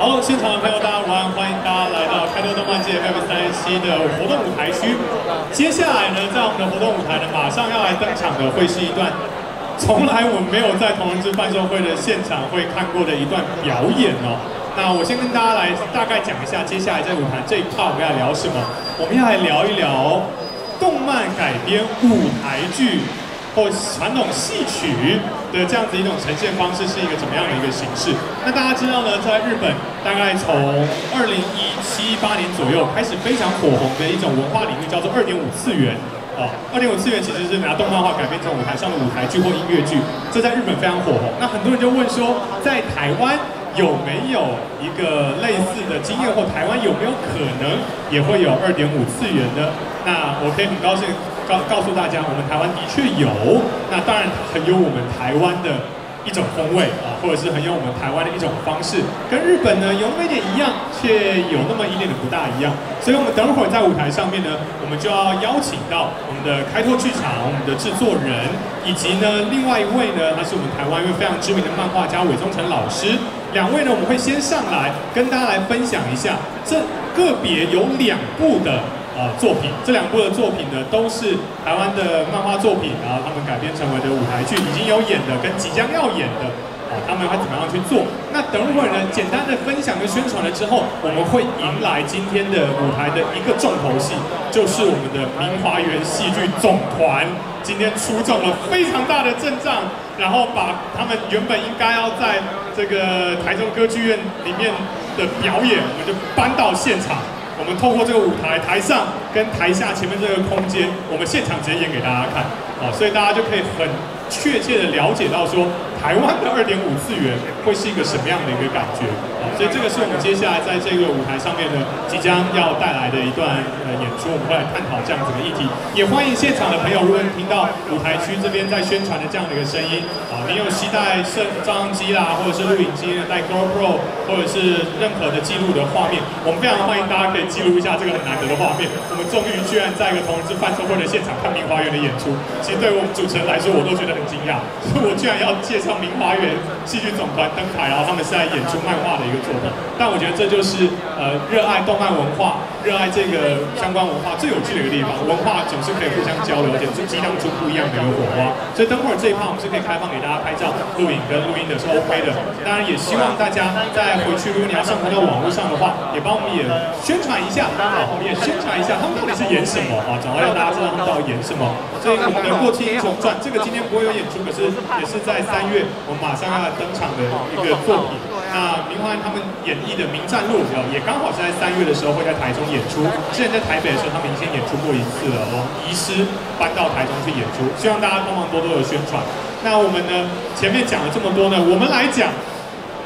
好，现场的朋友大家午安，欢迎大家来到开拓动漫界 F 三十七的活动舞台区。接下来呢，在我们的活动舞台呢，马上要来登场的会是一段从来我们没有在同人志贩售会的现场会看过的一段表演哦。那我先跟大家来大概讲一下，接下来在舞台这一块我们要聊什么？我们要来聊一聊动漫改编舞台剧或传统戏曲。的这样子一种呈现方式是一个怎么样的一个形式？那大家知道呢，在日本大概从二零一七八年左右开始非常火红的一种文化领域叫做二点五次元啊，二点五次元其实是拿动漫画改编成舞台上的舞台剧或音乐剧，这在日本非常火红。那很多人就问说，在台湾有没有一个类似的经验，或台湾有没有可能也会有二点五次元呢？那我可以很高兴。告告诉大家，我们台湾的确有，那当然很有我们台湾的一种风味啊，或者是很有我们台湾的一种方式，跟日本呢有那么一点一样，却有那么一点的不大一样。所以，我们等会儿在舞台上面呢，我们就要邀请到我们的开拓剧场，我们的制作人，以及呢另外一位呢，他是我们台湾一位非常知名的漫画家韦宗成老师。两位呢，我们会先上来跟大家来分享一下，这个别有两部的。呃，作品这两部的作品呢，都是台湾的漫画作品，然后他们改编成为的舞台剧，已经有演的跟即将要演的，啊，他们会怎么样去做？那等会儿呢，简单的分享跟宣传了之后，我们会迎来今天的舞台的一个重头戏，就是我们的明华园戏剧总团今天出动了非常大的阵仗，然后把他们原本应该要在这个台中歌剧院里面的表演，我们就搬到现场。我们透过这个舞台，台上跟台下前面这个空间，我们现场直接演给大家看，啊，所以大家就可以很确切的了解到说。台湾的二点五次元会是一个什么样的一个感觉啊？所以这个是我们接下来在这个舞台上面呢，即将要带来的一段演出，我们会来探讨这样子的议题。也欢迎现场的朋友，如果你听到舞台区这边在宣传的这样的一个声音啊，你有携带摄照相机啦，或者是录影机的，带 GoPro 或者是任何的记录的画面，我们非常欢迎大家可以记录一下这个很难得的画面。我们终于居然在一个同志范畴会的现场看明华园的演出，其实对我们主持人来说，我都觉得很惊讶，所以我居然要介绍。明华园戏剧总团登台，然后他们是在演出漫画的一个作品。但我觉得这就是呃热爱动漫文化、热爱这个相关文化最有趣的一个地方。文化总是可以互相交流，而且激荡出不一样的一个火花。所以等会儿这一趴我们是可以开放给大家拍照、录影跟录音的是 OK 的。当然也希望大家在回去如果你要上传到网络上的话，也帮我们也宣传一下，我们也宣传一下他们到底是演什么啊，总要让大家知道他们到底演什么。所以我们的《过气英雄传》这个今天不会有演出，可是也是在三月。我们马上要登场的一个作品，那明华他们演绎的《名战录》也刚好是在三月的时候会在台中演出。之前在台北的时候，他们已经演出过一次了，哦，遗失搬到台中去演出，希望大家帮忙多多的宣传。那我们呢，前面讲了这么多呢，我们来讲，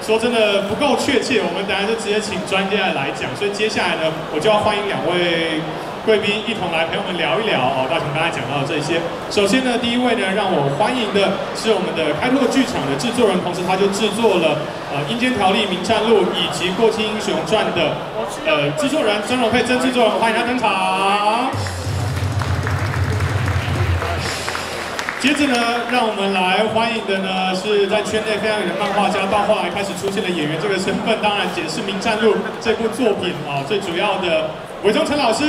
说真的不够确切，我们等下就直接请专家来讲。所以接下来呢，我就要欢迎两位。贵宾一同来陪我们聊一聊哦，大雄刚才讲到的这些。首先呢，第一位呢，让我欢迎的是我们的开拓剧场的制作人，同时他就制作了呃《阴间条例》《名战录》以及《过气英雄传》的呃制作人曾荣佩曾制作人，欢迎他登场。接着呢，让我们来欢迎的呢，是在圈内非常有名的漫画家，到后来开始出现的演员这个身份，当然解释《名战录》这部作品啊，最主要的。韦忠成老师，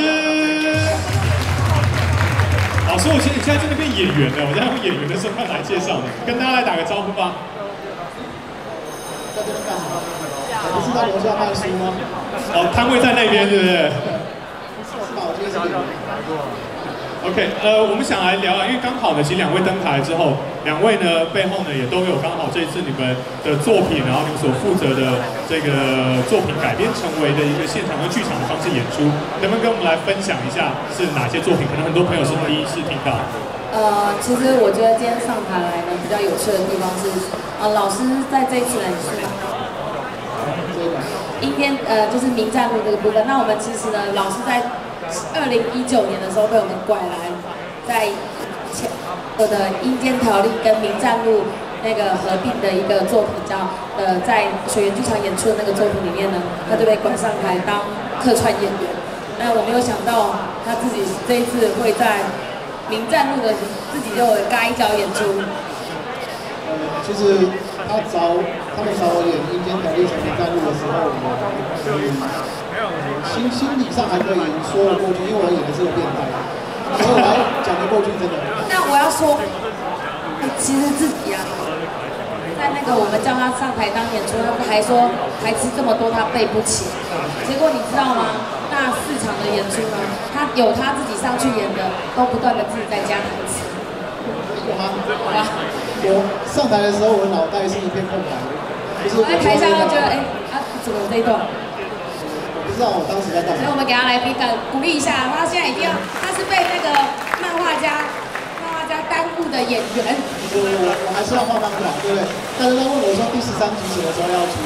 老师，我现现在在那边演员呢，我在用演员的身份来介绍你，跟大家来打个招呼吧。在这边干嘛？不是在楼下卖书吗？哦，摊位在那边，对不对？不是，我把我今天是来过。OK，呃，我们想来聊啊，因为刚好呢，其实两位登台之后，两位呢背后呢也都有刚好这一次你们的作品，然后你们所负责的这个作品改编成为的一个现场跟剧场的方式演出，能不能跟我们来分享一下是哪些作品？可能很多朋友是第一次听到。呃，其实我觉得今天上台来呢比较有趣的地方是，呃，老师在这一次来是阴天，呃，就是名战路这个部分。那我们其实呢，老师在。二零一九年的时候被我们拐来，在前我的《阴间条例》跟《名战路》那个合并的一个作品，叫呃在水源剧场演出的那个作品里面呢，他就被拐上台当客串演员。那我没有想到他自己这一次会在《名战路》的自己就嘎一脚演出。呃，其实他找他们找我演《阴间条例》成名战路的时候，我心心理上还可以说得过去，因为我演的是个变态，所以我还讲得过去，真的。那我要说，其实自己啊，在那个我们叫他上台当演出，他还说台词这么多他背不起，结果你知道吗？那四场的演出呢，他有他自己上去演的，都不断的自己在加台词。有吗？我上台的时候，我脑袋是一片空白，就是在台下都觉得，哎，啊，怎么这一段？不知道我当时在干嘛。所以我们给他来比个鼓励一下，他现在一定要，他是被那个漫画家、漫画家耽误的演员。我我还是要画漫画，对不对？但是他问我说第十三集什么时候要出？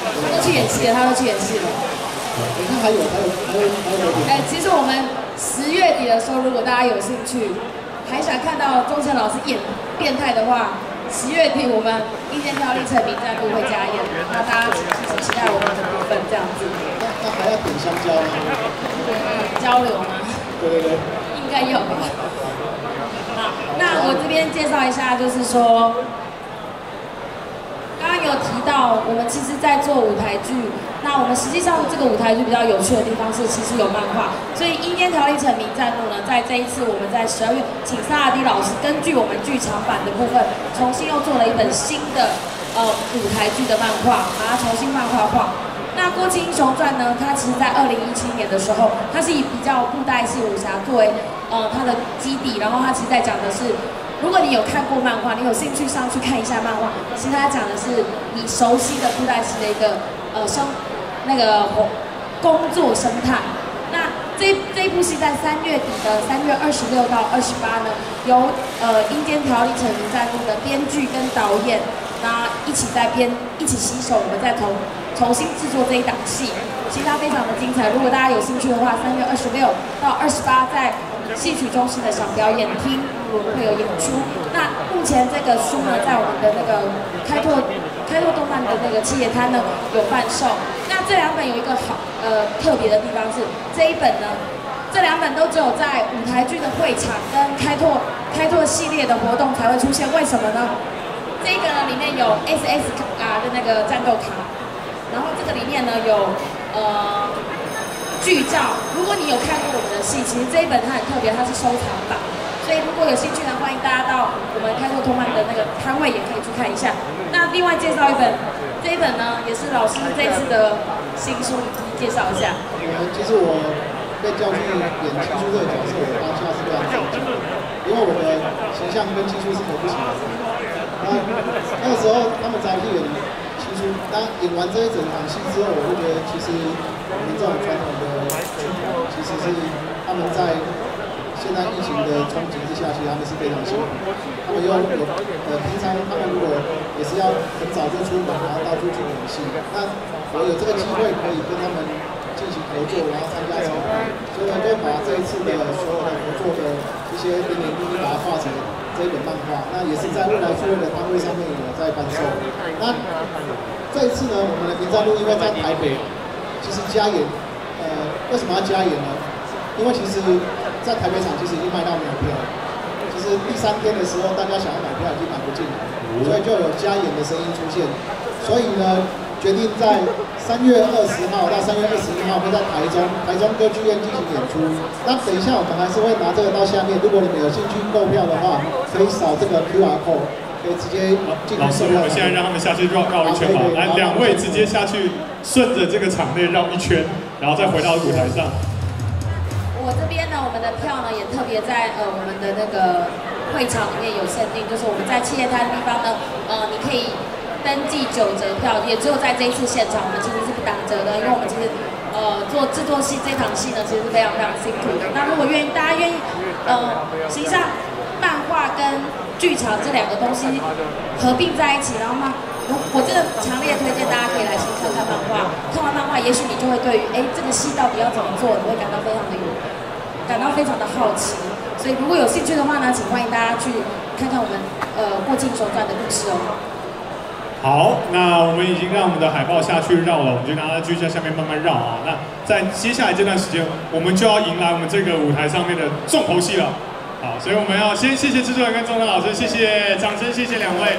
他都去演戏了，他都去演戏了。你看还有还有还有还有哎，其实我们十月底的时候，如果大家有兴趣。还想看到钟诚老师演变态的话，十月底我们一见条例成名战录会加演，那大家请期待我们的部分这样子。那那还要点香蕉吗？交流吗？对对对。应该有吧。好，那我这边介绍一下，就是说。刚刚有提到，我们其实，在做舞台剧。那我们实际上这个舞台剧比较有趣的地方是，其实有漫画。所以《阴间条例》成名战录呢，在这一次我们在十二月，请萨拉迪老师根据我们剧场版的部分，重新又做了一本新的呃舞台剧的漫画，把它重新漫画化。那《郭靖英雄传》呢，它其实在二零一七年的时候，它是以比较布袋戏武侠作为呃它的基底，然后它其实在讲的是。如果你有看过漫画，你有兴趣上去看一下漫画。其实它讲的是你熟悉的布袋戏的一个呃生那个工作生态。那这这部戏在三月底的三月二十六到二十八呢，由呃阴间条例成名在录的编剧跟导演那一起在编一起携手，我们再重重新制作这一档戏。其实它非常的精彩。如果大家有兴趣的话，三月二十六到二十八在。戏曲中心的小表演厅，我们会有演出。那目前这个书呢，在我们的那个开拓开拓动漫的那个企业摊呢有贩售。这两本有一个好呃特别的地方是，这一本呢，这两本都只有在舞台剧的会场跟开拓开拓系列的活动才会出现。为什么呢？这个呢里面有 SSR 的那个战斗卡，然后这个里面呢有呃。剧照，如果你有看过我们的戏，其实这一本它很特别，它是收藏版，所以如果有兴趣呢，欢迎大家到我们开拓动漫的那个摊位，也可以去看一下。那另外介绍一本，这一本呢也是老师这次的新书，介绍一下。呃，其实我被叫去演七叔这个角色，我当下是非常震惊的，因为我的形象跟技术是合不起来的。那那个时候他们找去演七叔，当演完这一整场戏之后，我就觉得其实。我们这种传统的剧，其实是他们在现在疫情的冲击之下，其实他们是非常辛苦。他们又有呃，平常他们如果也是要很早就出门，然后到处去演戏。那我有这个机会可以跟他们进行合作，然后参加草稿，所以呢，就把这一次的所有的合作的一些点点滴滴，把它画成这一本漫画。那也是在未来数位的单位上面有在贩售。那这一次呢，我们的名战录因为在台北。其实加演，呃，为什么要加演呢？因为其实，在台北场其实已经卖到没有票。其实第三天的时候，大家想要买票已经买不进来，所以就有加演的声音出现。所以呢，决定在三月二十号到三月二十一号会在台中台中歌剧院进行演出。那等一下我们还是会拿这个到下面，如果你们有兴趣购票的话，可以扫这个 QR code。可以直接进老师，我们现在让他们下去绕绕一圈吧。来，两位直接下去，顺着这个场内绕一圈，然后再回到舞台上。我这边呢，我们的票呢也特别在呃我们的那个会场里面有限定，就是我们在企业摊的地方呢，呃你可以登记九折票，也只有在这一次现场，我们其实是不打折的，因为我们其实呃做制作戏这场戏呢，其实是非常非常辛苦的。那如果愿意，大家愿意，呃，实际上漫画跟剧场这两个东西合并在一起，然后吗？我真的强烈推荐大家可以来先看看漫画，看完漫画，也许你就会对于哎这个戏到底要怎么做，你会感到非常的有，感到非常的好奇。所以如果有兴趣的话呢，请欢迎大家去看看我们呃《过境手传》的故事哦。好，那我们已经让我们的海报下去绕了，我们就拿它继续在下面慢慢绕啊。那在接下来这段时间，我们就要迎来我们这个舞台上面的重头戏了。好，所以我们要先谢谢制作人跟钟南老师，谢谢，掌声谢谢两位。